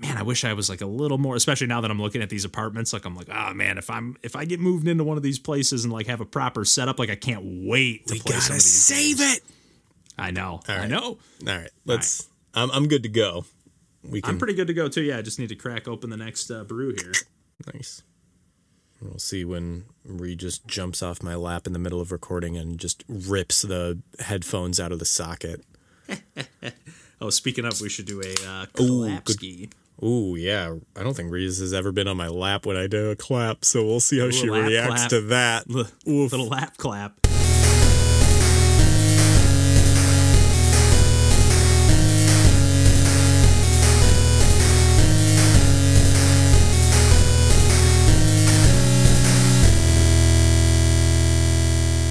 man, I wish I was like a little more, especially now that I'm looking at these apartments. Like I'm like, oh man, if I'm if I get moved into one of these places and like have a proper setup, like I can't wait to We play some gotta of these. save games. it. I know, I know. All right, let's. I'm I'm good to go. We can. I'm pretty good to go too. Yeah, I just need to crack open the next uh, brew here. nice. We'll see when Ree just jumps off my lap in the middle of recording and just rips the headphones out of the socket. Oh, speaking of, we should do a uh, Ooh, Klapski. Ooh, yeah. I don't think Reese has ever been on my lap when I do a clap, so we'll see how Ooh, she reacts clap. to that. L- little lap clap.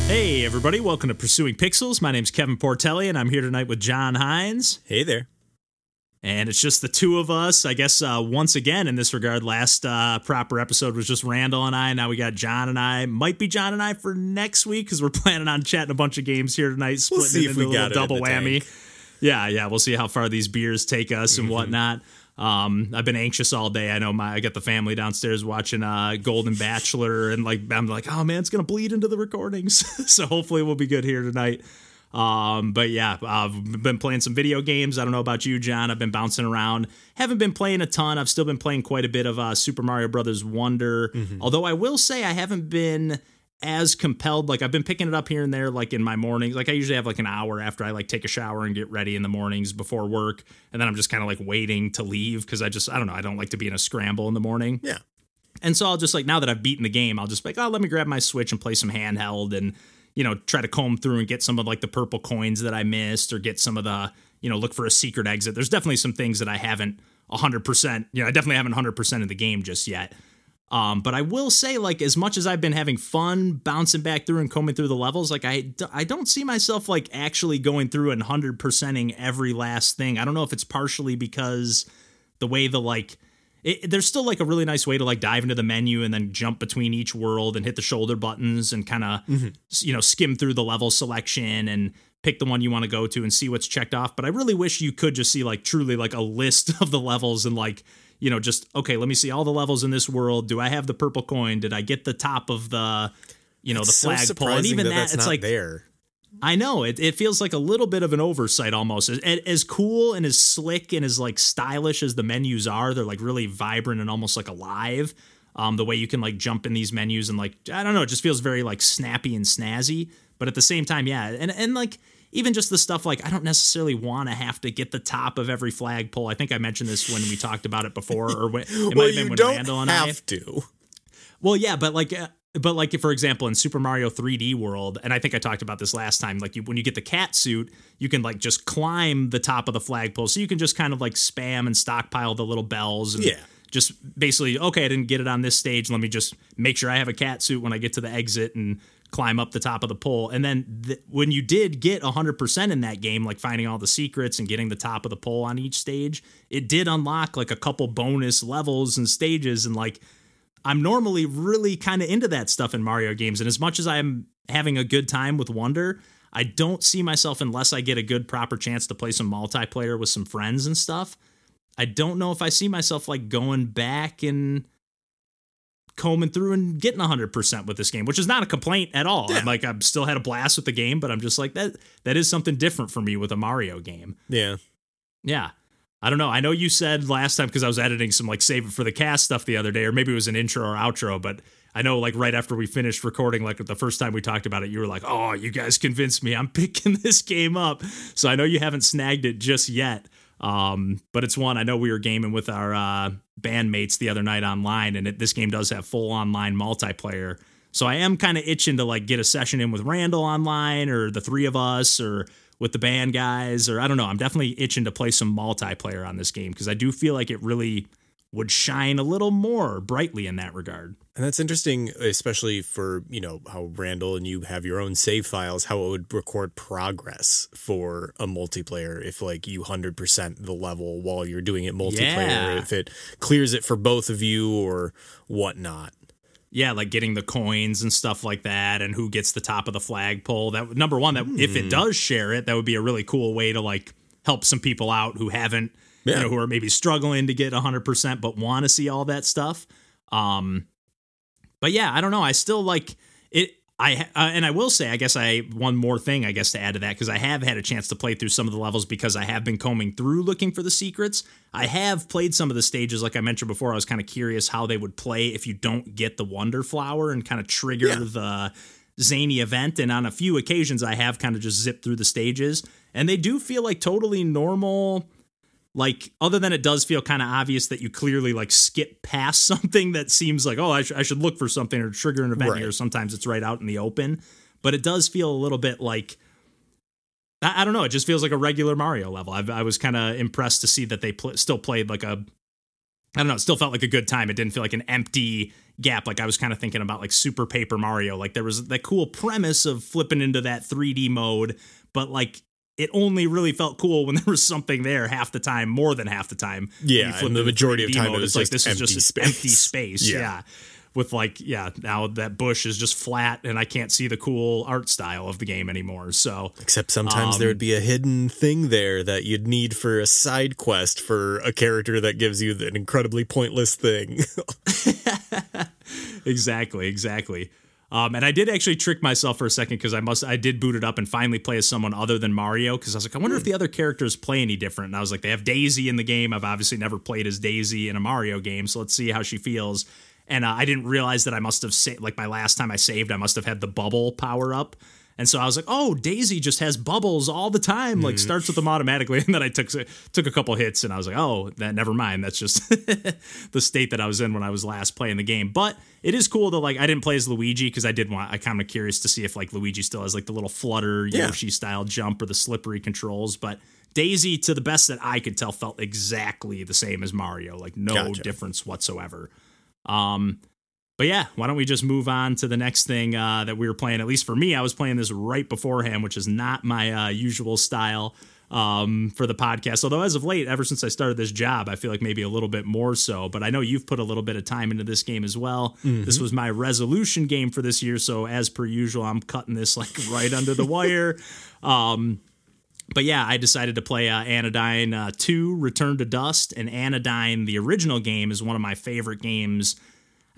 Hey, everybody, welcome to Pursuing Pixels. My name's Kevin Portelli, and I'm here tonight with John Hines. Hey there. And it's just the two of us. I guess uh, once again, in this regard, last uh, proper episode was just Randall and I. Now we got John and I. Might be John and I for next week because we're planning on chatting a bunch of games here tonight, We'll splitting see it if we a got double whammy. tank. Yeah, yeah. We'll see how far these beers take us Mm-hmm. and whatnot. Um, I've been anxious all day. I know my I got the family downstairs watching uh Golden Bachelor and like I'm like, oh man, it's gonna bleed into the recordings. so hopefully we'll be good here tonight. Um, but yeah, I've been playing some video games. I don't know about you, John. I've been bouncing around. Haven't been playing a ton. I've still been playing quite a bit of uh, Super Mario Brothers Wonder. Although I will say I haven't been as compelled. Like I've been picking it up here and there, like in my mornings. Like I usually have like an hour after I like take a shower and get ready in the mornings before work, and then I'm just kind of like waiting to leave because I just I don't know. I don't like to be in a scramble in the morning. Yeah. And so I'll just like now that I've beaten the game, I'll just be like, oh, let me grab my Switch and play some handheld and you know try to comb through and get some of like the purple coins that I missed or get some of the you know look for a secret exit. There's definitely some things that I haven't 100%. You know, I definitely haven't 100% of the game just yet. Um, but I will say, like, as much as I've been having fun bouncing back through and combing through the levels, like, I, I don't see myself, like, actually going through and 100%ing every last thing. I don't know if it's partially because the way the, like, it, there's still, like, a really nice way to, like, dive into the menu and then jump between each world and hit the shoulder buttons and kind of, mm-hmm. you know, skim through the level selection and pick the one you want to go to and see what's checked off. But I really wish you could just see, like, truly, like, a list of the levels and, like, you know, just okay, let me see all the levels in this world. Do I have the purple coin? Did I get the top of the, you know, It's the so flagpole? And even that, that, that's it's like there. I know it. It feels like a little bit of an oversight almost. As, as cool and as slick and as like stylish as the menus are, they're like really vibrant and almost like alive. Um, the way you can like jump in these menus and like I don't know, it just feels very like snappy and snazzy. But at the same time, yeah, and and like even just the stuff like I don't necessarily want to have to get the top of every flagpole. I think I mentioned this when we talked about it before, or when, it might Well, have been when don't Randall and I. have to. Well, yeah, but like, uh, but like, for example, in Super Mario 3D World, and I think I talked about this last time. Like, you, when you get the cat suit, you can like just climb the top of the flagpole, so you can just kind of like spam and stockpile the little bells, and Yeah. just basically, okay, I didn't get it on this stage. Let me just make sure I have a cat suit when I get to the exit and climb up the top of the pole. And then th- when you did get 100% in that game, like finding all the secrets and getting the top of the pole on each stage, it did unlock like a couple bonus levels and stages and like I'm normally really kind of into that stuff in Mario games. And as much as I'm having a good time with Wonder, I don't see myself unless I get a good proper chance to play some multiplayer with some friends and stuff. I don't know if I see myself like going back and combing through and getting 100% with this game, which is not a complaint at all. I'm like I've still had a blast with the game, but I'm just like that that is something different for me with a Mario game. Yeah. Yeah. I don't know. I know you said last time because I was editing some like save it for the cast stuff the other day, or maybe it was an intro or outro, but I know like right after we finished recording, like the first time we talked about it, you were like, Oh, you guys convinced me I'm picking this game up. So I know you haven't snagged it just yet. Um, but it's one I know we were gaming with our uh, bandmates the other night online, and it, this game does have full online multiplayer. So I am kind of itching to like get a session in with Randall online, or the three of us, or with the band guys, or I don't know. I'm definitely itching to play some multiplayer on this game because I do feel like it really would shine a little more brightly in that regard. And that's interesting, especially for, you know, how Randall and you have your own save files, how it would record progress for a multiplayer if, like, you 100% the level while you're doing it multiplayer, Yeah. if it clears it for both of you or whatnot. Yeah, like getting the coins and stuff like that, and who gets the top of the flagpole. That number one, that if it does share it, that would be a really cool way to like help some people out who haven't Yeah. you know, who are maybe struggling to get 100% but want to see all that stuff. Um, but yeah, I don't know. I still like. I uh, and I will say, I guess I one more thing, I guess to add to that because I have had a chance to play through some of the levels because I have been combing through looking for the secrets. I have played some of the stages, like I mentioned before. I was kind of curious how they would play if you don't get the Wonder Flower and kind of trigger Yeah. the zany event. And on a few occasions, I have kind of just zipped through the stages, and they do feel like totally normal like other than it does feel kind of obvious that you clearly like skip past something that seems like oh I, sh- I should look for something or trigger an event Right. here sometimes it's right out in the open but it does feel a little bit like i, I don't know it just feels like a regular mario level i, I was kind of impressed to see that they pl- still played like a I don't know. It still felt like a good time. It didn't feel like an empty gap. Like I was kind of thinking about like Super Paper Mario. Like there was that cool premise of flipping into that 3D mode, but like it only really felt cool when there was something there half the time, more than half the time. Yeah, and the majority of 3D time it was it's like this is just space. empty space. Yeah. Yeah. With like, yeah, now that bush is just flat and I can't see the cool art style of the game anymore. So Except sometimes there Um, would be a hidden thing there that you'd need for a side quest for a character that gives you an incredibly pointless thing. exactly, exactly. Um, and I did actually trick myself for a second because I must I did boot it up and finally play as someone other than Mario because I was like I wonder if the other characters play any different. And I was like they have Daisy in the game. I've obviously never played as Daisy in a Mario game, so let's see how she feels. And uh, I didn't realize that I must have sa- like my last time I saved I must have had the bubble power up. And so I was like, "Oh, Daisy just has bubbles all the time. Like starts with them automatically." And then I took took a couple hits, and I was like, "Oh, that never mind. That's just the state that I was in when I was last playing the game." But it is cool that like I didn't play as Luigi because I did want. I kind of curious to see if like Luigi still has like the little flutter Yeah. Yoshi style jump or the slippery controls. But Daisy, to the best that I could tell, felt exactly the same as Mario. Like no Gotcha. difference whatsoever. Um, but yeah, why don't we just move on to the next thing uh, that we were playing? At least for me, I was playing this right beforehand, which is not my uh, usual style um, for the podcast. Although as of late, ever since I started this job, I feel like maybe a little bit more so. But I know you've put a little bit of time into this game as well. This was my resolution game for this year, so as per usual, I'm cutting this like right under the wire. Um, but yeah, I decided to play uh, Anodyne uh, 2 Return to Dust. And Anodyne, the original game, is one of my favorite games.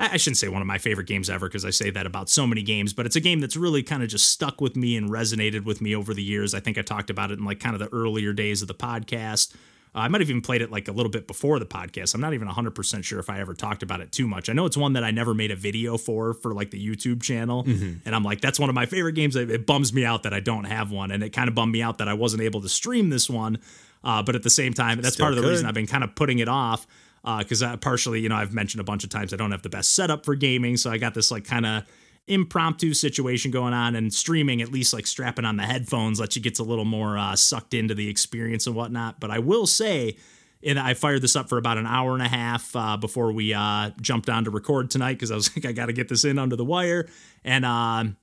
I I shouldn't say one of my favorite games ever because I say that about so many games, but it's a game that's really kind of just stuck with me and resonated with me over the years. I think I talked about it in like kind of the earlier days of the podcast. Uh, I might have even played it like a little bit before the podcast. I'm not even 100% sure if I ever talked about it too much. I know it's one that I never made a video for for like the YouTube channel. And I'm like, that's one of my favorite games. It, it bums me out that I don't have one. And it kind of bummed me out that I wasn't able to stream this one. Uh, but at the same time, that's Still part of the reason. I've been kind of putting it off because uh, partially, you know, I've mentioned a bunch of times I don't have the best setup for gaming, so I got this like kind of impromptu situation going on, and streaming at least like strapping on the headphones lets you get a little more uh, sucked into the experience and whatnot. But I will say. And I fired this up for about an hour and a half uh, before we uh, jumped on to record tonight because I was like, I got to get this in under the wire. And um,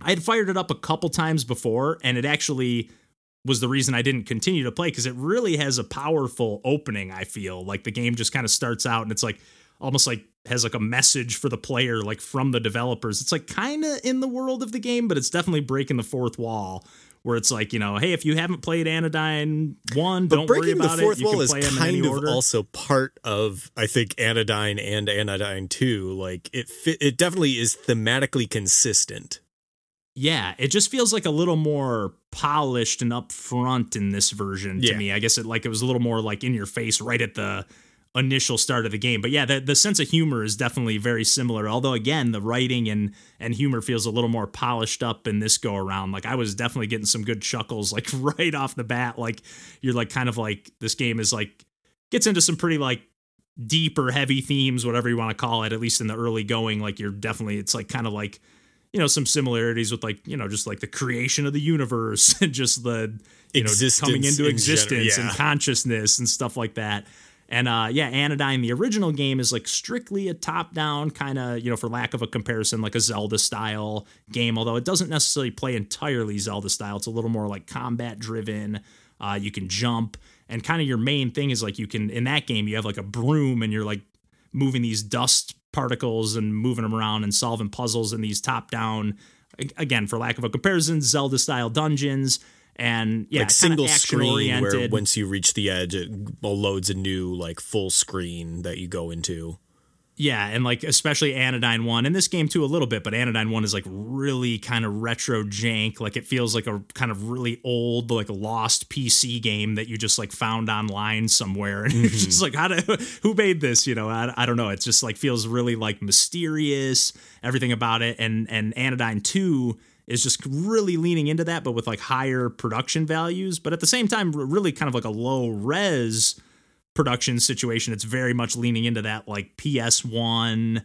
I had fired it up a couple times before, and it actually was the reason I didn't continue to play because it really has a powerful opening. I feel like the game just kind of starts out and it's like almost like has like a message for the player, like from the developers. It's like kind of in the world of the game, but it's definitely breaking the fourth wall. Where it's like you know, hey, if you haven't played Anodyne one, But don't worry breaking the about fourth it. Wall is kind of order. also part of I think Anodyne and Anodyne 2. Like it fit, it definitely is thematically consistent. Yeah, it just feels like a little more polished and upfront in this version to Yeah. me. I guess it like it was a little more like in your face right at the initial start of the game. But yeah, the, the sense of humor is definitely very similar. Although again, the writing and and humor feels a little more polished up in this go around. Like I was definitely getting some good chuckles like right off the bat. Like you're like kind of like this game is like gets into some pretty like deep or heavy themes, whatever you want to call it, at least in the early going. Like you're definitely it's like kind of like you know some similarities with like you know just like the creation of the universe and just the you know Existence coming into in existence general, and consciousness and stuff like that. And uh yeah anodyne the original game is like strictly a top down kind of you know for lack of a comparison like a zelda style game although it doesn't necessarily play entirely zelda style it's a little more like combat driven uh you can jump. And kind of your main thing is like you can in that game you have like a broom and you're like moving these dust particles and moving them around and solving puzzles in these top down again for lack of a comparison zelda style dungeons and yeah, like single screen oriented. where once you reach the edge, it loads a new like full screen that you go into. Yeah, and like especially Anodyne One, and this game too a little bit, but Anodyne One is like really kind of retro jank. Like it feels like a kind of really old, like lost PC game that you just like found online somewhere, and mm-hmm. you're just like, how do who made this? You know, I, I don't know. It just like feels really like mysterious, everything about it, and and Anodyne Two is just really leaning into that, but with like higher production values, but at the same time, really kind of like a low res production situation. It's very much leaning into that like PS1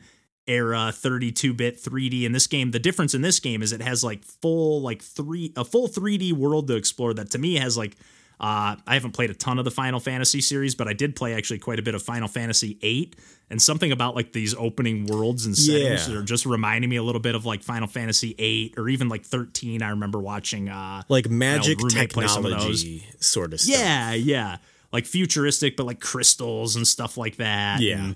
era 32-bit 3D in this game. The difference in this game is it has like full like 3 a full 3D world to explore that to me has like uh, I haven't played a ton of the Final Fantasy series, but I did play actually quite a bit of Final Fantasy VIII, and something about like these opening worlds and settings yeah. are just reminding me a little bit of like Final Fantasy VIII or even like 13. I remember watching uh, like magic technology sort of stuff. Yeah, yeah like futuristic, but like crystals and stuff like that. Yeah. And,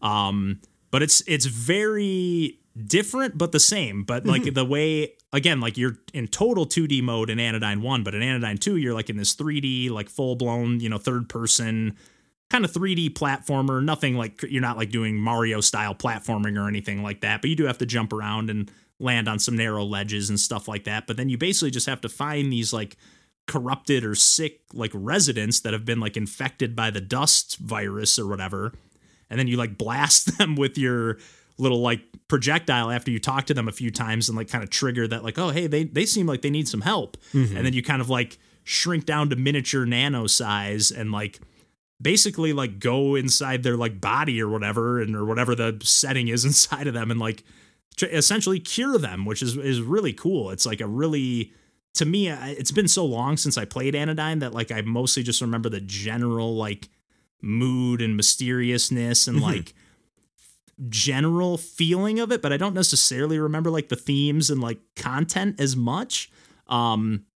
um, but it's it's very different but the same. But like mm-hmm. the way again, like you're in total 2D mode in Anodyne 1, but in Anodyne 2, you're like in this 3D, like full blown, you know, third person kind of 3D platformer. Nothing like you're not like doing Mario style platforming or anything like that, but you do have to jump around and land on some narrow ledges and stuff like that. But then you basically just have to find these like corrupted or sick like residents that have been like infected by the dust virus or whatever and then you like blast them with your little like projectile after you talk to them a few times and like kind of trigger that like oh hey they they seem like they need some help mm-hmm. and then you kind of like shrink down to miniature nano size and like basically like go inside their like body or whatever and or whatever the setting is inside of them and like tr- essentially cure them which is is really cool it's like a really to me, it's been so long since I played Anodyne that like I mostly just remember the general like mood and mysteriousness and mm-hmm. like general feeling of it, but I don't necessarily remember like the themes and like content as much. Um,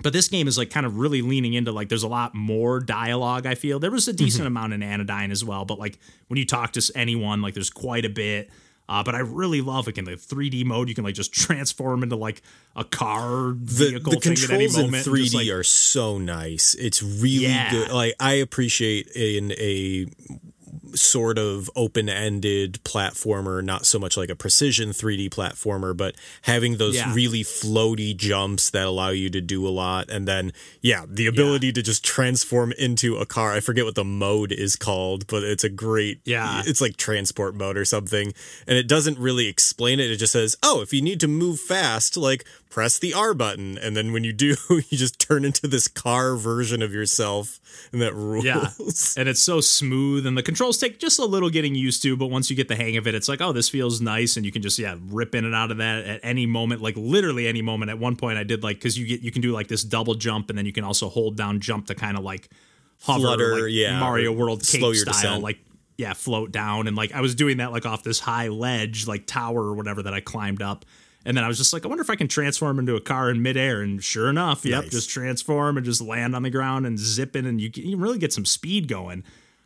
but this game is like kind of really leaning into like there's a lot more dialogue. I feel there was a decent mm-hmm. amount in Anodyne as well, but like when you talk to anyone, like there's quite a bit. Uh, but I really love like in the 3D mode, you can like just transform into like a car vehicle. The, the controls in 3D like, are so nice. It's really yeah. good. Like I appreciate in a sort of open ended platformer, not so much like a precision 3D platformer, but having those yeah. really floaty jumps that allow you to do a lot. And then, yeah, the ability yeah. to just transform into a car. I forget what the mode is called, but it's a great, yeah, it's like transport mode or something. And it doesn't really explain it. It just says, oh, if you need to move fast, like press the R button, and then when you do, you just turn into this car version of yourself, and that rules. Yeah, and it's so smooth, and the controls take just a little getting used to, but once you get the hang of it, it's like, oh, this feels nice, and you can just yeah rip in and out of that at any moment, like literally any moment. At one point, I did like because you get you can do like this double jump, and then you can also hold down jump to kind of like hover, Flutter, like yeah, Mario World cape style, descent. like yeah, float down, and like I was doing that like off this high ledge, like tower or whatever that I climbed up and then I was just like, I wonder if I can transform into a car in midair. And sure enough, yep, nice. just transform and just land on the ground and zip in, and you you really get some speed going.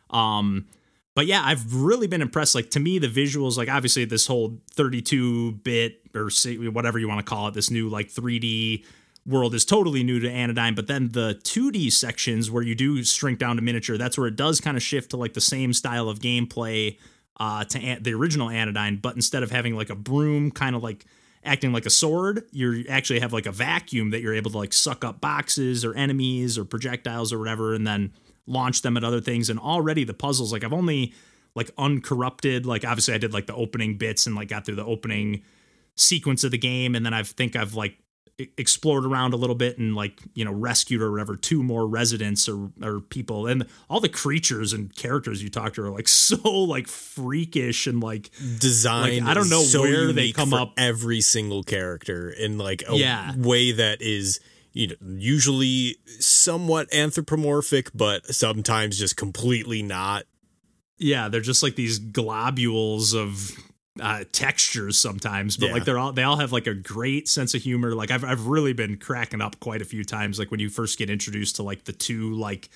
Um, but yeah, I've really been impressed. Like to me, the visuals, like obviously this whole 32 bit or whatever you want to call it, this new like 3D world is totally new to Anodyne. But then the 2D sections where you do shrink down to miniature, that's where it does kind of shift to like the same style of gameplay uh, to an- the original Anodyne. But instead of having like a broom, kind of like acting like a sword. You actually have like a vacuum that you're able to like suck up boxes or enemies or projectiles or whatever, and then launch them at other things. And already the puzzles, like I've only like uncorrupted, like obviously I did like the opening bits and like got through the opening sequence of the game, and then I think I've like explored around a little bit and like you know rescued or whatever two more residents or or people. And all the creatures and characters you talk to are like so like freakish and like designed like, I don't know so where they come up. every single character in like a yeah. way that is you know usually somewhat anthropomorphic but sometimes just completely not. Yeah they're just like these globules of uh, textures sometimes, but yeah. like they're all they all have like a great sense of humor. Like I've I've really been cracking up quite a few times. Like when you first get introduced to like the two like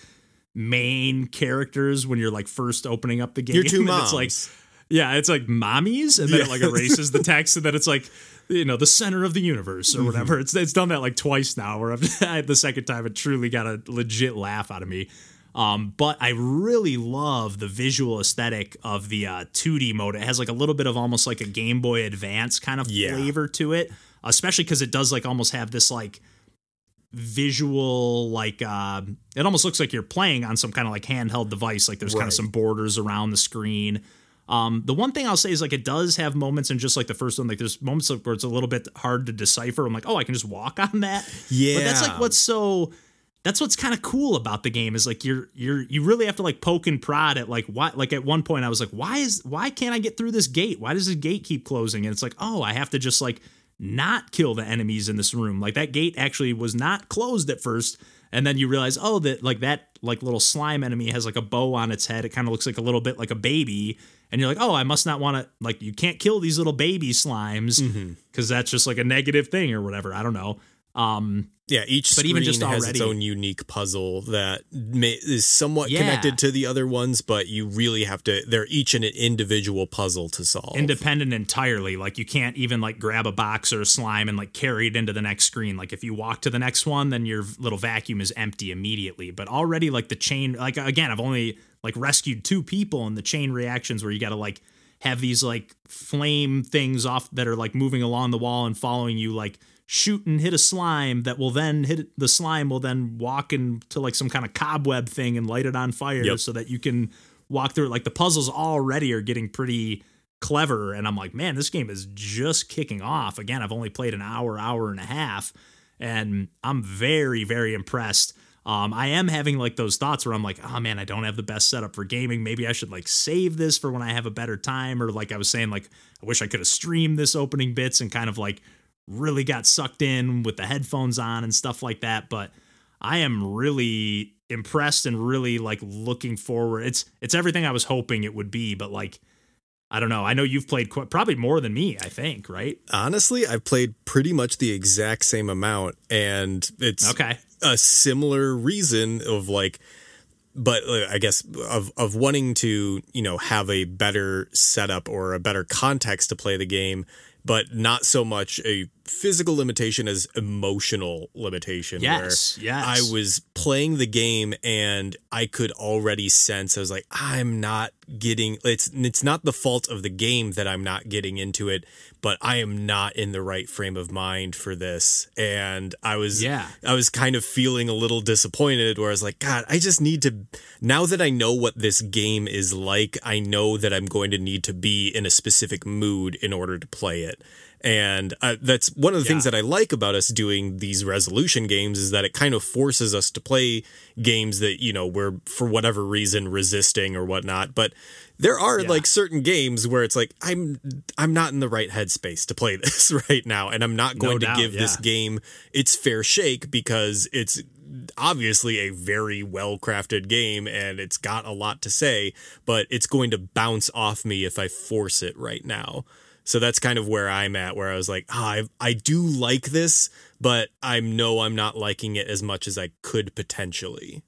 main characters when you're like first opening up the game. Your two moms. It's like Yeah, it's like mommies, and then it like erases the text, and then it's like you know the center of the universe or whatever. Mm-hmm. It's it's done that like twice now. Where I've, the second time it truly got a legit laugh out of me. Um, but I really love the visual aesthetic of the uh, 2D mode. It has like a little bit of almost like a Game Boy Advance kind of yeah. flavor to it, especially because it does like almost have this like visual like uh it almost looks like you're playing on some kind of like handheld device like there's right. kind of some borders around the screen um the one thing i'll say is like it does have moments and just like the first one like there's moments where it's a little bit hard to decipher i'm like oh i can just walk on that yeah but that's like what's so that's what's kind of cool about the game is like you're you're you really have to like poke and prod at like why like at one point I was like why is why can't I get through this gate why does this gate keep closing and it's like oh I have to just like not kill the enemies in this room. Like that gate actually was not closed at first. And then you realize, oh, that like that like little slime enemy has like a bow on its head. It kind of looks like a little bit like a baby. And you're like, oh, I must not want to like you can't kill these little baby slimes because mm-hmm. that's just like a negative thing or whatever. I don't know. Um, yeah, each but even just has already, its own unique puzzle that may, is somewhat yeah. connected to the other ones, but you really have to. They're each an individual puzzle to solve, independent entirely. Like you can't even like grab a box or a slime and like carry it into the next screen. Like if you walk to the next one, then your little vacuum is empty immediately. But already, like the chain, like again, I've only like rescued two people, and the chain reactions where you got to like have these like flame things off that are like moving along the wall and following you, like shoot and hit a slime that will then hit the slime will then walk into like some kind of cobweb thing and light it on fire yep. so that you can walk through it. Like the puzzles already are getting pretty clever. And I'm like, man, this game is just kicking off. Again, I've only played an hour, hour and a half, and I'm very, very impressed. Um, I am having like those thoughts where I'm like, oh man, I don't have the best setup for gaming. Maybe I should like save this for when I have a better time. Or like I was saying, like, I wish I could have streamed this opening bits and kind of like really got sucked in with the headphones on and stuff like that. But I am really impressed and really like looking forward. It's it's everything I was hoping it would be, but like I don't know. I know you've played quite, probably more than me, I think, right? Honestly, I've played pretty much the exact same amount and it's Okay. a similar reason of like but uh, I guess of of wanting to, you know, have a better setup or a better context to play the game but not so much a physical limitation as emotional limitation. Yes, yes. I was playing the game and I could already sense I was like, I'm not getting it's it's not the fault of the game that I'm not getting into it, but I am not in the right frame of mind for this. And I was yeah. I was kind of feeling a little disappointed where I was like, God, I just need to now that I know what this game is like, I know that I'm going to need to be in a specific mood in order to play it. And uh, that's one of the yeah. things that I like about us doing these resolution games is that it kind of forces us to play games that, you know, we're for whatever reason resisting or whatnot. But there are yeah. like certain games where it's like I'm I'm not in the right headspace to play this right now and I'm not going no to doubt, give yeah. this game its fair shake because it's obviously a very well crafted game and it's got a lot to say, but it's going to bounce off me if I force it right now. So that's kind of where I'm at, where I was like, oh, I, I do like this, but I know I'm not liking it as much as I could potentially.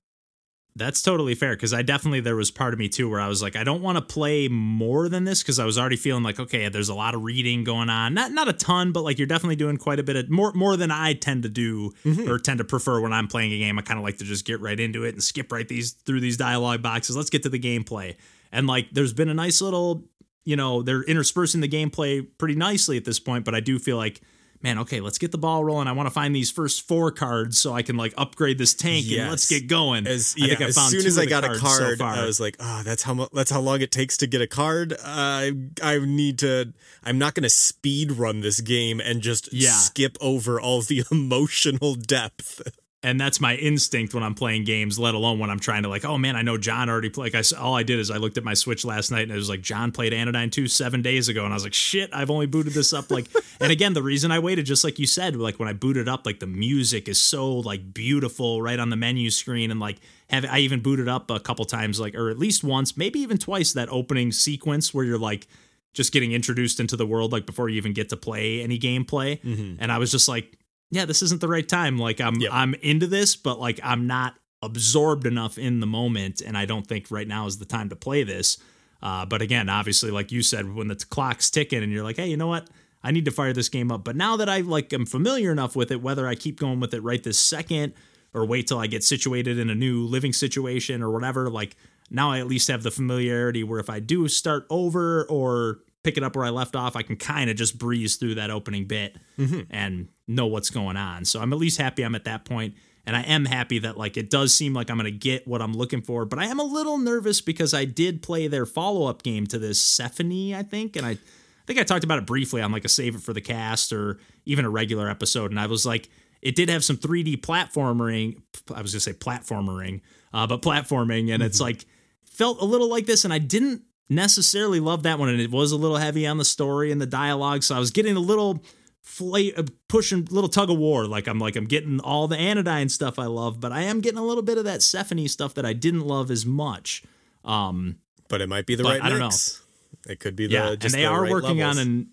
That's totally fair because I definitely there was part of me too where I was like I don't want to play more than this because I was already feeling like okay there's a lot of reading going on not not a ton but like you're definitely doing quite a bit of more more than I tend to do mm-hmm. or tend to prefer when I'm playing a game I kind of like to just get right into it and skip right these through these dialogue boxes let's get to the gameplay and like there's been a nice little you know, they're interspersing the gameplay pretty nicely at this point, but I do feel like man, okay, let's get the ball rolling. I want to find these first four cards so I can like upgrade this tank yes. and let's get going. As, yeah, as soon as I got a card, so I was like, oh, that's how that's how long it takes to get a card. Uh, I need to. I'm not going to speed run this game and just yeah. skip over all the emotional depth and that's my instinct when I'm playing games, let alone when I'm trying to like, oh man, I know John already played. Like I, all I did is I looked at my Switch last night and it was like John played Anodyne 2 seven days ago, and I was like, shit, I've only booted this up like. and again, the reason I waited, just like you said, like when I booted up, like the music is so like beautiful right on the menu screen, and like have I even booted up a couple times, like or at least once, maybe even twice that opening sequence where you're like just getting introduced into the world like before you even get to play any gameplay, mm-hmm. and I was just like yeah, this isn't the right time. Like I'm yep. I'm into this, but like I'm not absorbed enough in the moment, and I don't think right now is the time to play this. Uh, but again, obviously, like you said, when the clock's ticking and you're like, hey, you know what? I need to fire this game up. But now that I like am familiar enough with it, whether I keep going with it right this second or wait till I get situated in a new living situation or whatever, like now I at least have the familiarity where if I do start over or pick it up where I left off, I can kind of just breeze through that opening bit mm-hmm. and know what's going on. So I'm at least happy I'm at that point. And I am happy that like it does seem like I'm going to get what I'm looking for, but I am a little nervous because I did play their follow-up game to this Sephonie, I think, and I, I think I talked about it briefly on like a save it for the cast or even a regular episode, and I was like, it did have some 3D platforming. I was gonna say platforming, uh, but platforming, and mm-hmm. it's like felt a little like this, and I didn't necessarily love that one, and it was a little heavy on the story and the dialogue, so I was getting a little fl- uh, pushing little tug of war. Like I'm like I'm getting all the anodyne stuff I love, but I am getting a little bit of that Sephonie stuff that I didn't love as much. Um, but it might be the right. I don't mix. know. It could be the yeah, and they are right working levels. on an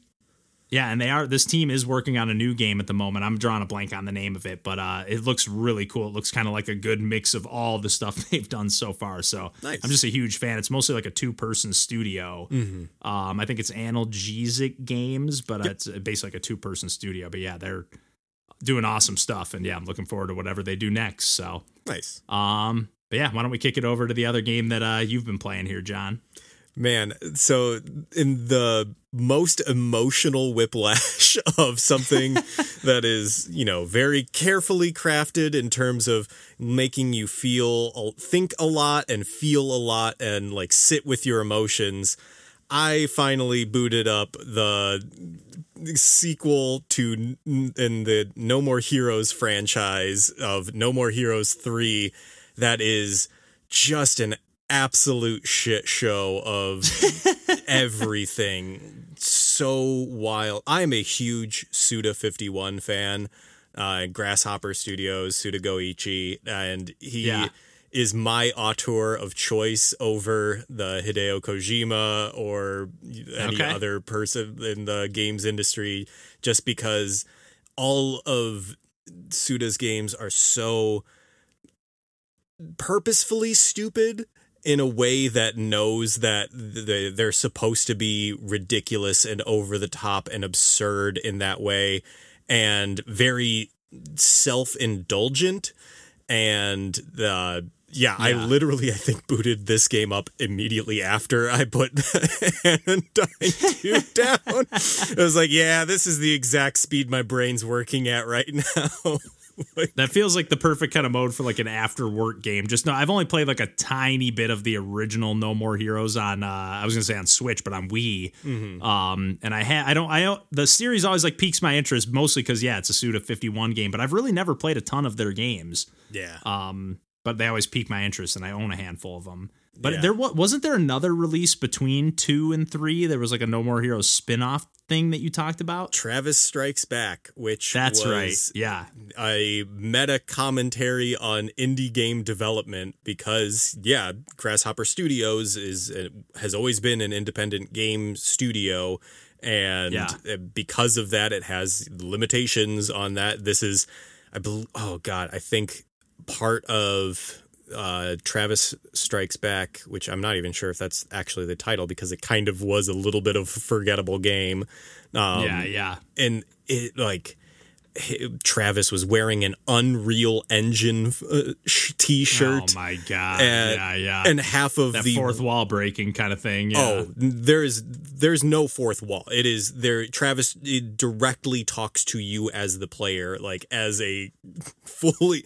yeah, and they are. This team is working on a new game at the moment. I'm drawing a blank on the name of it, but uh, it looks really cool. It looks kind of like a good mix of all the stuff they've done so far. So nice. I'm just a huge fan. It's mostly like a two person studio. Mm-hmm. Um, I think it's Analgesic Games, but yep. it's basically like a two person studio. But yeah, they're doing awesome stuff, and yeah, I'm looking forward to whatever they do next. So nice. Um, but yeah, why don't we kick it over to the other game that uh, you've been playing here, John? Man, so in the most emotional whiplash of something that is, you know, very carefully crafted in terms of making you feel, think a lot and feel a lot and like sit with your emotions, I finally booted up the sequel to in the No More Heroes franchise of No More Heroes 3 that is just an absolute shit show of everything. So wild. I'm a huge Suda 51 fan. Uh, Grasshopper Studios, Suda Goichi, and he yeah. is my auteur of choice over the Hideo Kojima or any okay. other person in the games industry, just because all of Suda's games are so purposefully stupid in a way that knows that they're supposed to be ridiculous and over the top and absurd in that way and very self-indulgent and uh, yeah, yeah, I literally, I think, booted this game up immediately after I put Anodyne 2 down. I was like, yeah, this is the exact speed my brain's working at right now. that feels like the perfect kind of mode for like an after work game. Just no, I've only played like a tiny bit of the original No More Heroes on. Uh, I was gonna say on Switch, but on Wii. Mm-hmm. Um, and I had I don't I don't, the series always like piques my interest mostly because yeah, it's a Suda fifty one game, but I've really never played a ton of their games. Yeah. Um, but they always pique my interest, and I own a handful of them. But yeah. there wasn't there another release between two and three. There was like a No More Heroes spin off thing that you talked about. Travis Strikes Back, which that's right, yeah, a meta commentary on indie game development because yeah, Grasshopper Studios is has always been an independent game studio. And yeah. because of that, it has limitations on that. This is, I believe, oh God, I think part of uh, Travis Strikes Back, which I'm not even sure if that's actually the title because it kind of was a little bit of a forgettable game. Um, yeah, yeah. And it like Travis was wearing an Unreal Engine uh, t-shirt. Oh my god! And, yeah, yeah. And half of that the fourth wall breaking kind of thing. Yeah. Oh, there is there's no fourth wall. It is there. Travis directly talks to you as the player, like as a fully.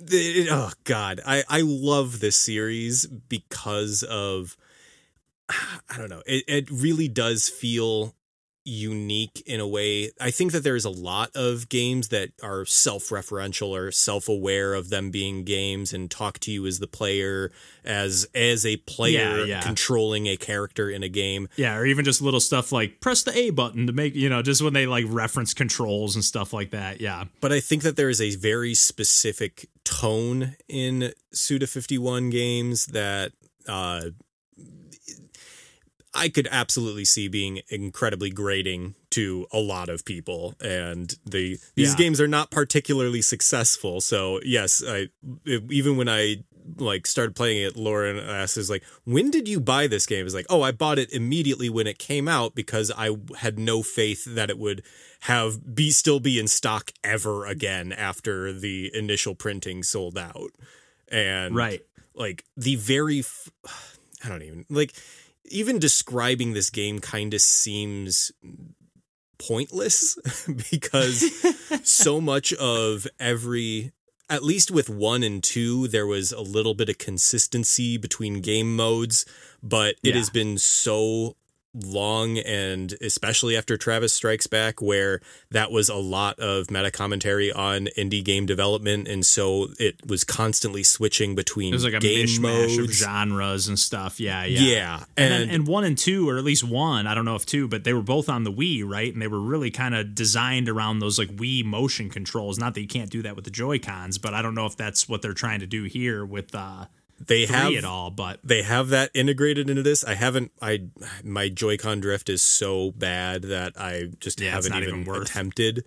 It, oh god, I I love this series because of. I don't know. It it really does feel unique in a way. I think that there's a lot of games that are self-referential or self-aware of them being games and talk to you as the player as as a player yeah, yeah. controlling a character in a game. Yeah, or even just little stuff like press the A button to make, you know, just when they like reference controls and stuff like that. Yeah. But I think that there is a very specific tone in Suda 51 games that uh I could absolutely see being incredibly grating to a lot of people, and the these yeah. games are not particularly successful. So yes, I even when I like started playing it, Lauren asks is like, when did you buy this game? Is like, oh, I bought it immediately when it came out because I had no faith that it would have be still be in stock ever again after the initial printing sold out. And Right. like the very f- I don't even like even describing this game kind of seems pointless because so much of every at least with 1 and 2 there was a little bit of consistency between game modes but it Yeah. has been so long and especially after Travis Strikes Back where that was a lot of meta commentary on indie game development and so it was constantly switching between It was like a game mishmash of genres and stuff. Yeah, yeah. Yeah, And, and, then, and one and two, or at least one, I don't know if two, but they were both on the Wii, right? And they were really kind of designed around those like Wii motion controls. Not that you can't do that with the Joy Cons, but I don't know if that's what they're trying to do here with uh, they have at all. But they have that integrated into this. I haven't. I my Joy-Con drift is so bad that I just Yeah, haven't even, even attempted,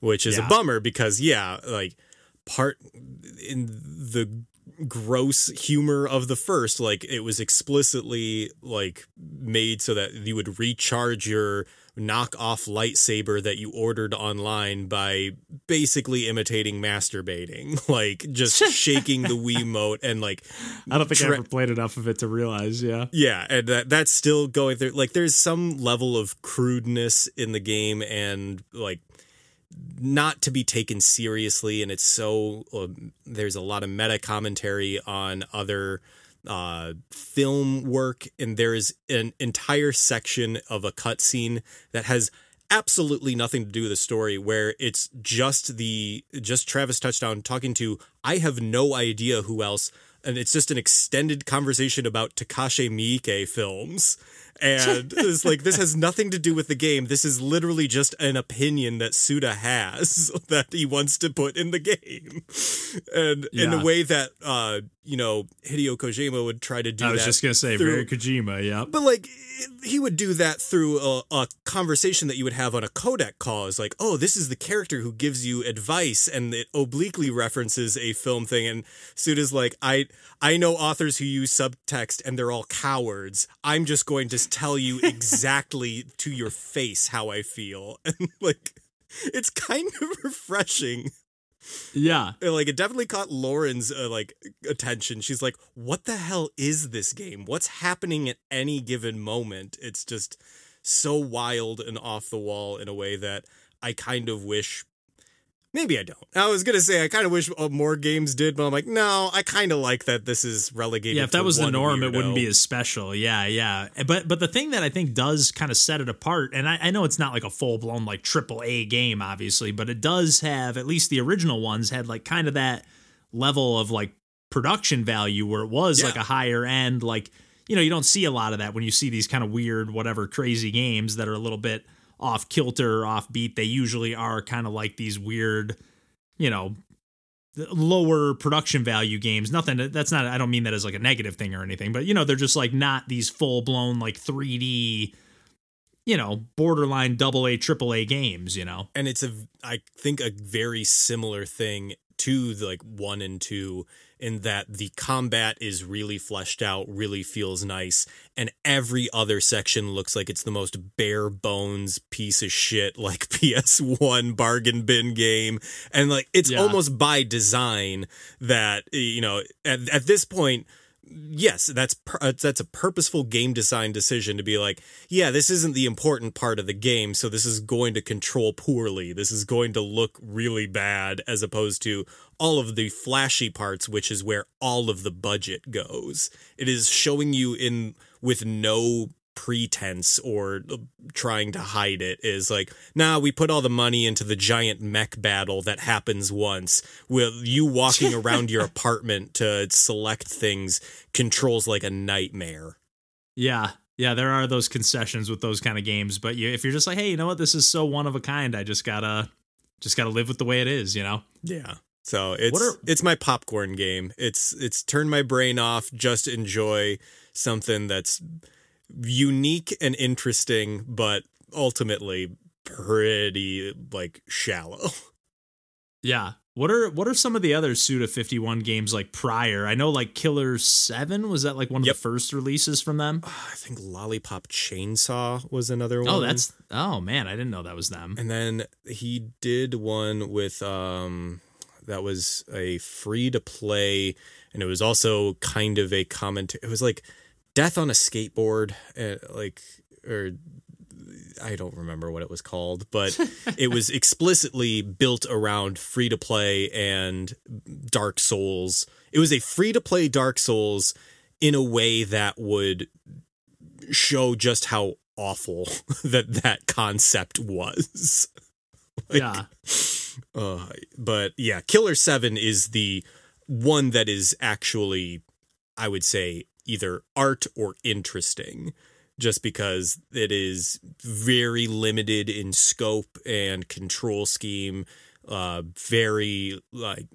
which is Yeah. a bummer because yeah, like part in the gross humor of the first like it was explicitly like made so that you would recharge your knockoff lightsaber that you ordered online by basically imitating masturbating like just shaking the Wiimote and like I don't think I Tra- ever played enough of it to realize. Yeah. yeah, and that that's still going through. Like, there's some level of crudeness in the game, and like not to be taken seriously. And it's so um, there's a lot of meta commentary on other uh film work and there is an entire section of a cutscene that has absolutely nothing to do with the story where it's just the just Travis Touchdown talking to I have no idea who else and it's just an extended conversation about Takashi Miike films and it's like this has nothing to do with the game this is literally just an opinion that Suda has that he wants to put in the game and in Yeah. a way that uh you know Hideo Kojima would try to do that. I was just gonna say through- very Kojima. Yeah. but like he would do that through a, a conversation that you would have on a codec call. Is like, oh, this is the character who gives you advice, and it obliquely references a film thing. And Suda's like, I I know authors who use subtext, and they're all cowards. I'm just going to tell you exactly to your face how I feel, and like. It's kind of refreshing Yeah. like it definitely caught Lauren's uh, like attention. She's like, "What the hell is this game? What's happening at any given moment?" It's just so wild and off the wall in a way that I kind of wish maybe I don't. I was going to say I kind of wish uh, more games did, but I'm like, "No, I kind of like that this is relegated Yeah, if that was the norm, it wouldn't be as special. Yeah, yeah. But but the thing that I think does kind of set it apart, and I, I know it's not like a full blown like triple A game, obviously, but it does have at least the original ones had like kind of that level of like production value where it was Yeah. like a higher end, like you know, you don't see a lot of that when you see these kind of weird, whatever crazy games that are a little bit off kilter or off beat. They usually are kind of like these weird, you know, lower production value games. Nothing that's not I don't mean that as like a negative thing or anything, but you know, they're just like not these full blown like 3D you know, borderline double A, triple A games, you know. and it's a I think a very similar thing to the, like one and two in that the combat is really fleshed out, really feels nice, and every other section looks like it's the most bare bones piece of shit like PS1 bargain bin game, and like it's Yeah. almost by design that you know at, at this point yes, that's uh, that's a purposeful game design decision to be like, yeah, this isn't the important part of the game, so this is going to control poorly. This is going to look really bad as opposed to all of the flashy parts, which is where all of the budget goes. It is showing you in with no pretense or uh, trying to hide it is like nah we put all the money into the giant mech battle that happens once with you walking around your apartment to select things controls like a nightmare Yeah. Yeah, there are those concessions with those kind of games, but you, if you're just like, "Hey, you know what? This is so one of a kind. I just got to just got to live with the way it is, you know." yeah so it's are- it's my popcorn game it's it's turn my brain off just enjoy something that's unique and interesting but ultimately pretty like shallow Yeah. What are what are some of the other Suda 51 games like prior? I know like Killer 7 was that like one of Yep. the first releases from them? I think Lollipop Chainsaw was another one. Oh, that's Oh man, I didn't know that was them. And then he did one with um that was a free to play and it was also kind of a comment it was like Death on a Skateboard uh, like or I don't remember what it was called, but it was explicitly built around free to play and Dark Souls. It was a free to play Dark Souls in a way that would show just how awful that that concept was. yeah. Uh, but yeah, Killer 7 is the one that is actually, I would say, either art or interesting, just because it is very limited in scope and control scheme, uh, very like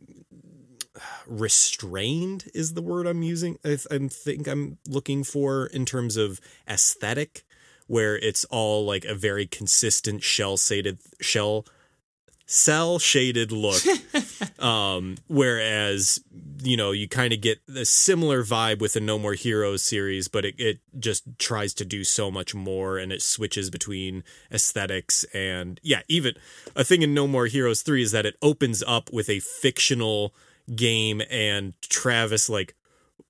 restrained is the word I'm using. I, th- I think I'm looking for in terms of aesthetic, where it's all like a very consistent shell shaded shell cell shaded look. um, whereas you know you kind of get a similar vibe with the No More Heroes series, but it, it just tries to do so much more, and it switches between aesthetics and yeah, even a thing in No More Heroes three is that it opens up with a fictional game and Travis like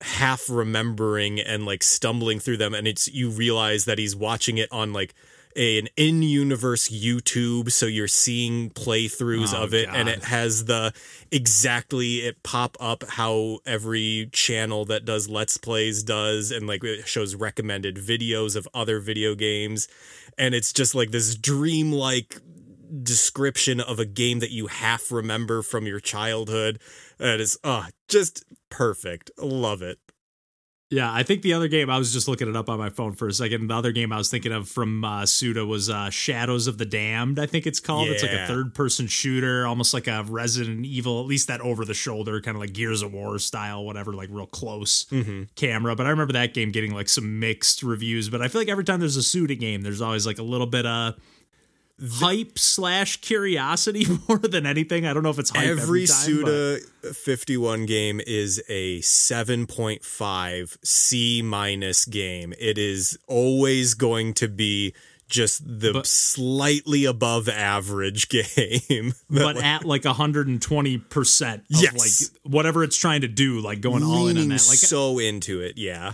half remembering and like stumbling through them and it's you realize that he's watching it on like a, an in-universe YouTube so you're seeing playthroughs Oh, of it and it has the exactly it pop up how every channel that does let's plays does and like it shows recommended videos of other video games and it's just like this dreamlike description of a game that you half remember from your childhood. That is uh just perfect. Love it. Yeah, I think the other game I was just looking it up on my phone for a second. The other game I was thinking of from uh, Suda was uh, Shadows of the Damned. I think it's called. It's like a third-person shooter, almost like a Resident Evil. At least that over-the-shoulder, kind of like Gears of War style, whatever, like real close camera. But I remember that game getting like some mixed reviews. But I feel like every time there's a Suda game, there's always like a little bit of hype slash curiosity more than anything. I don't know if it's hype every, Every time, but- Suda 51 game is a 7.5 C minus game. It is always going to be just the But- slightly above average game. but at like 120% of Yes. like whatever it's trying to do like going all in on that like so into it, yeah.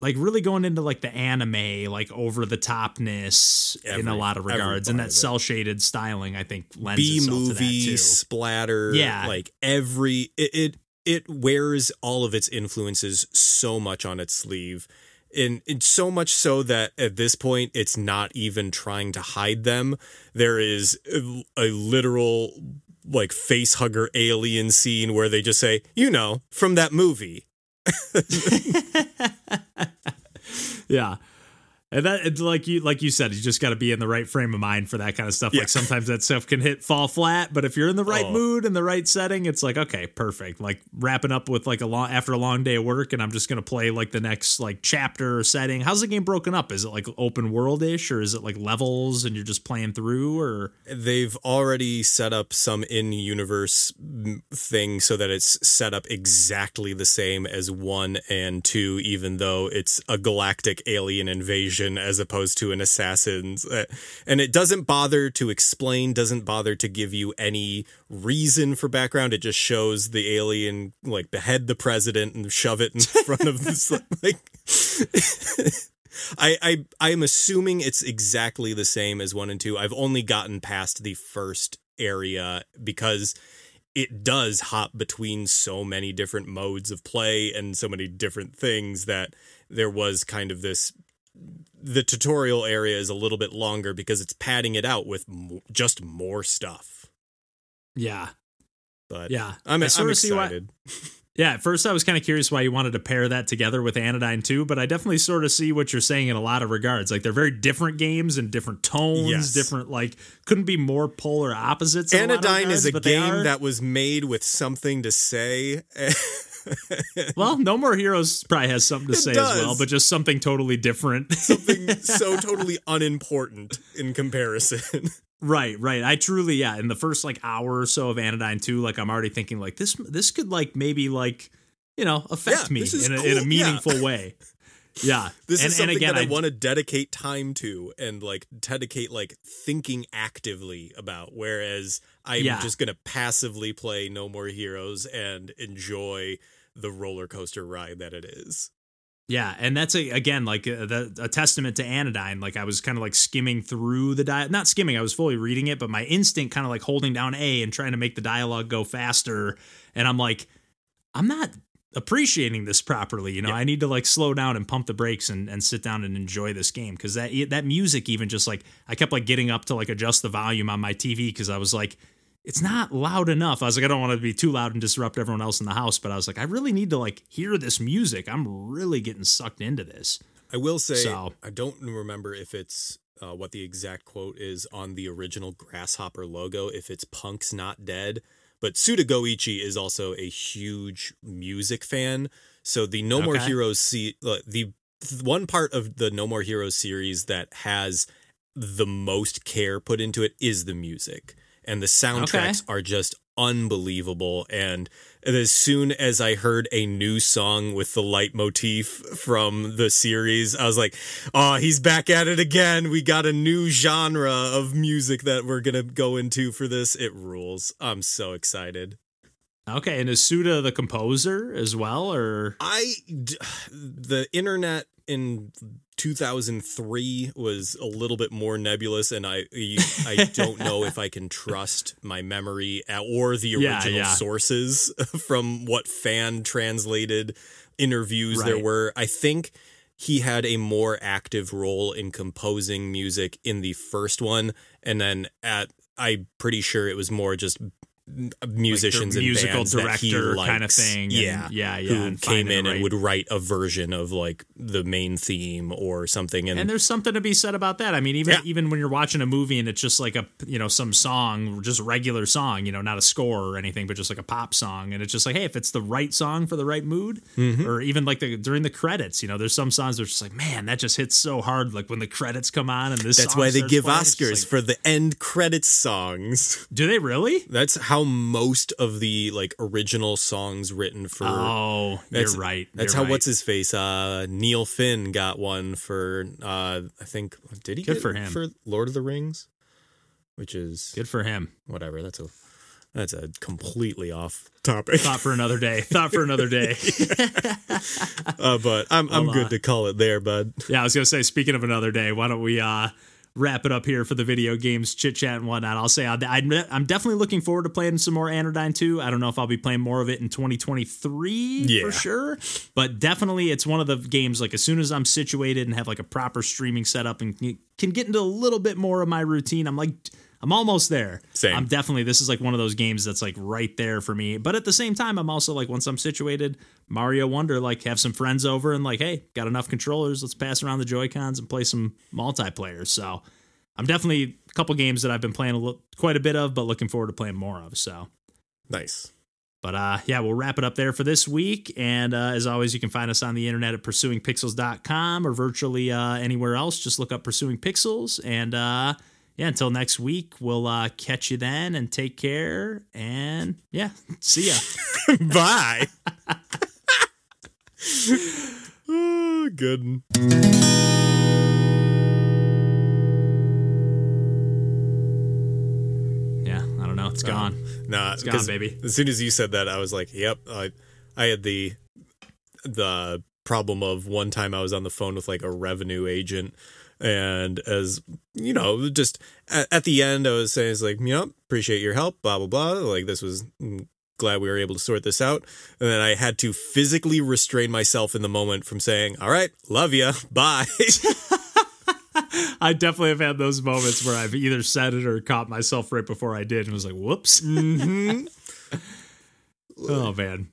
Like really going into like the anime like over the topness in a lot of regards and that cell shaded styling i think lends B itself to that movie too splatter. Yeah. like every it, it it wears all of its influences so much on its sleeve. And it's so much so that at this point it's not even trying to hide them. There is a, a literal like face hugger alien scene where they just say, you know, from that movie. yeah and that it's like you like you said you just got to be in the right frame of mind for that kind of stuff Yeah. like sometimes that stuff can hit fall flat but if you're in the right Oh. mood and the right setting it's like okay perfect. Like wrapping up with like a long after a long day of work and i'm just gonna play like the next like chapter or setting. How's the game broken up? Is it like open world-ish or is it like levels and you're just playing through or? They've already set up some in universe thing so that it's set up exactly the same as one and two, even though it's a galactic alien invasion as opposed to an assassin's. Uh, And it doesn't bother to explain, doesn't bother to give you any reason for background. It just shows the alien like behead the president and shove it in front of this like I, I I am assuming it's exactly the same as one and two. I've only gotten past the first area because it does hop between so many different modes of play and so many different things that there was kind of this the tutorial area is a little bit longer because it's padding it out with mo- just more stuff. yeah But yeah I'm, I I'm sorta see why- excited. Yeah, at first I was kind of curious why you wanted to pair that together with Anodyne 2, but I definitely sort of see what you're saying in a lot of regards. Like they're very different games and different tones, Yes. different like couldn't be more polar opposites. in a Anodyne is a game that was made with something to say. well, No More Heroes probably has something to It say does. as well, but just something totally different. something so totally unimportant in comparison. Right, right. I truly, yeah. In the first like hour or so of Anodyne 2, like I'm already thinking like this this could like maybe like, you know, affect Yeah, me in a, cool. in a Yeah. meaningful way. Yeah. This and, is something and again, that I, I want to dedicate time to and like dedicate like thinking actively about. Whereas I'm Yeah. just gonna passively play No More Heroes and enjoy the roller coaster ride that it is. Yeah, and that's a, again like a, the, a testament to Anodyne. Like I was kind of like skimming through the dial, not skimming. I was fully reading it, but my instinct kind of like holding down A and trying to make the dialogue go faster. And I'm like, I'm not appreciating this properly. You know, Yeah. I need to like slow down and pump the brakes and, and sit down and enjoy this game because that that music even just like I kept like getting up to like adjust the volume on my TV because I was like. It's not loud enough. I was like, I don't want to be too loud and disrupt everyone else in the house, but I was like, I really need to like hear this music. I'm really getting sucked into this. I will say So- I don't remember if it's uh, what the exact quote is on the original Grasshopper logo. If it's "Punk's not dead," but Suda Goichi is also a huge music fan. So the No More Okay. Heroes see uh, the one part of the No More Heroes series that has the most care put into it is the music, and the soundtracks are just unbelievable. And as soon as I heard a new song with the leitmotif from the series, I was like, "Oh, he's back at it again. We got a new genre of music that we're gonna go into for this. It rules. I'm so excited." Okay, and is Suda the composer as well, or I the internet in 2003 was a little bit more nebulous and I I don't know if I can trust my memory or the original yeah. sources from what fan translated interviews there were. I think he had a more active role in composing music in the first one and then at I'm pretty sure it was more just musicians and musical bands that he director likes. kind of thing, and- Yeah, yeah, yeah, Who came in the and right- would write a version of like the main theme or something. And, and there's something to be said about that. I mean, even Yeah. even when you're watching a movie and it's just like a you know some song, just regular song, you know, not a score or anything, but just like a pop song, and it's just like, hey, if it's the right song for the right mood, Mm-hmm. or even like the during the credits, you know, there's some songs that are just like, man, that just hits so hard. Like when the credits come on and this. that's why they give playing, Oscars like- for the end credits songs. do they really? That's how most of the like original songs written for. Oh, that's, you're right. That's you're how right. what's his face? Uh, Neil Finn got one for. Uh, I think did he Good get for him. for Lord of the Rings, which is good for him. whatever. That's a that's a completely off topic. Thought for another day. Thought for another day. uh, but I'm I'm good to call it there, bud. Yeah, I was gonna say. Speaking of another day, why don't we uh, wrap it up here for the video games chit chat and whatnot? I'll say I'd, I'm definitely looking forward to playing some more Anodyne 2. I don't know if I'll be playing more of it in 2023 Yeah. for sure, but definitely it's one of the games. Like as soon as I'm situated and have like a proper streaming setup and can get into a little bit more of my routine, I'm like. I'm almost there. Same. I'm definitely this is like one of those games that's like right there for me. But at the same time, I'm also like once I'm situated, Mario Wonder, like have some friends over and like, hey, got enough controllers, let's pass around the Joy Cons and play some multiplayer. So I'm definitely a couple games that I've been playing a little, quite a bit of, but looking forward to playing more of. So. Nice. But uh, yeah, we'll wrap it up there for this week. And uh, as always, you can find us on the internet at pursuingpixels.com or virtually uh, anywhere else. Just look up Pursuing Pixels. And uh, yeah, until next week, we'll uh, catch you then and take care. And yeah, see ya. Bye. oh, good. yeah, I don't know. It's gone. Nah, it's gone, baby. As soon as you said that, I was like, "Yep." I, I had the the problem of one time I was on the phone with like a revenue agent, and as you know, just at, at the end, I was saying, "It's like, you know, appreciate your help." Blah blah blah. Like this was. mm, Glad we were able to sort this out. And then I had to physically restrain myself in the moment from saying, All right, love you, bye. I definitely have had those moments where I've either said it or caught myself right before I did and was like, whoops. Mhm. Oh, man.